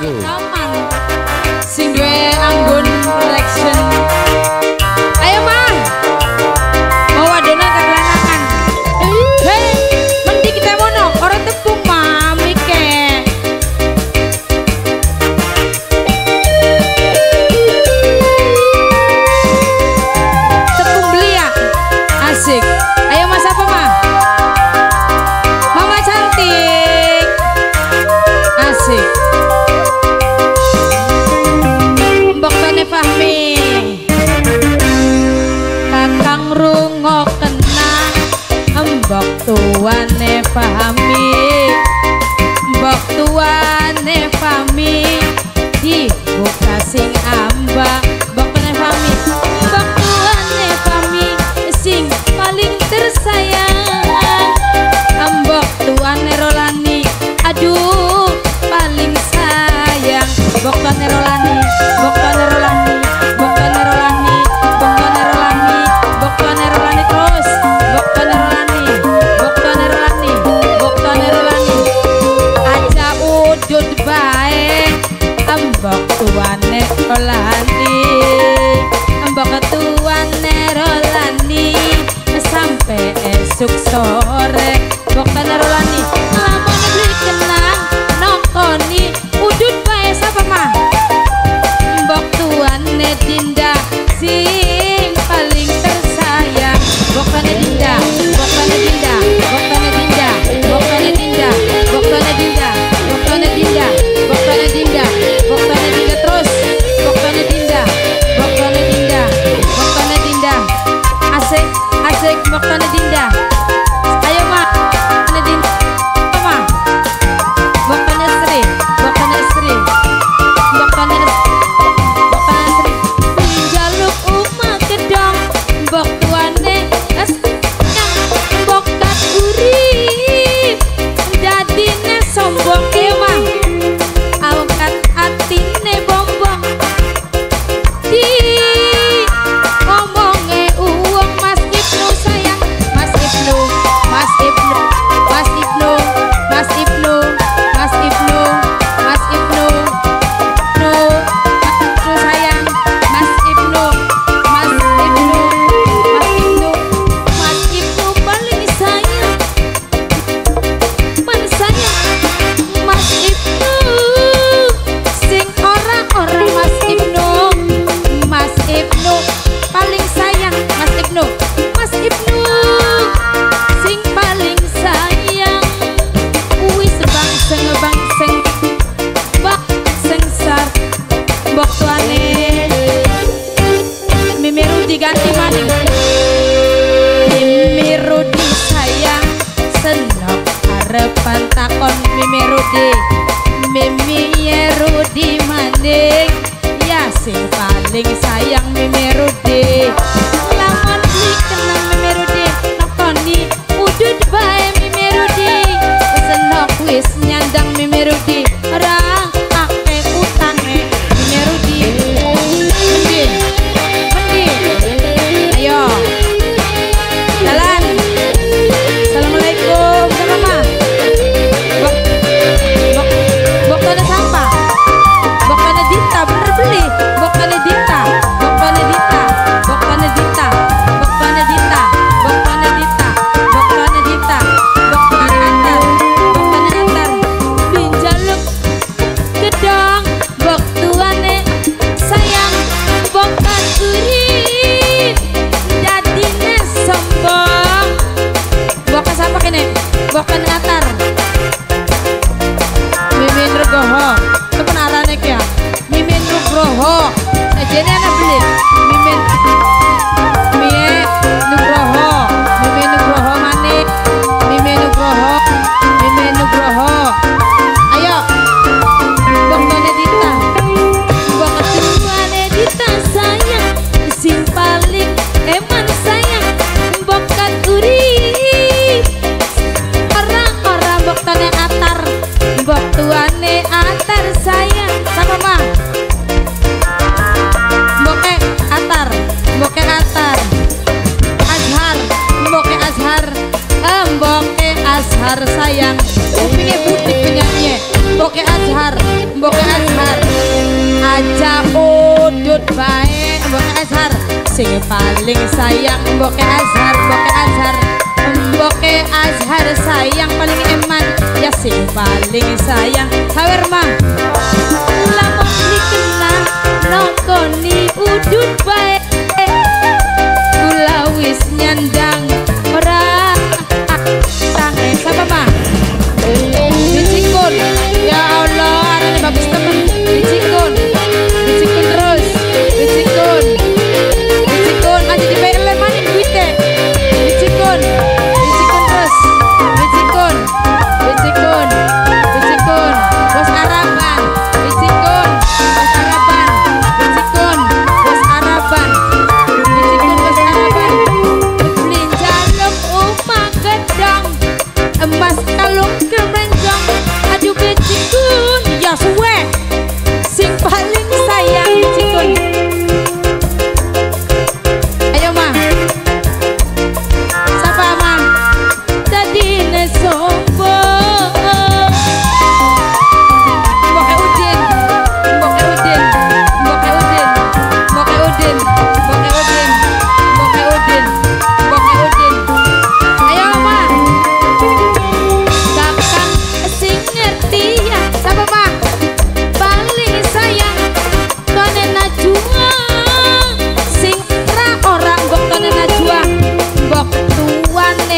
Kapan sing mbok tuane rolandi. Mbok tuane Lani, sampai esuk sore sing sayang Mimi Rudi azhar sayang. Kupingnya putih penyanyi boke azhar boke azhar. Aja udut baik boke azhar. Sing paling sayang boke azhar boke azhar. Boke azhar sayang paling eman. Ya sing paling sayang. Hawer mah lamun nonton nongkoni udut baik. Gula wis nyandang.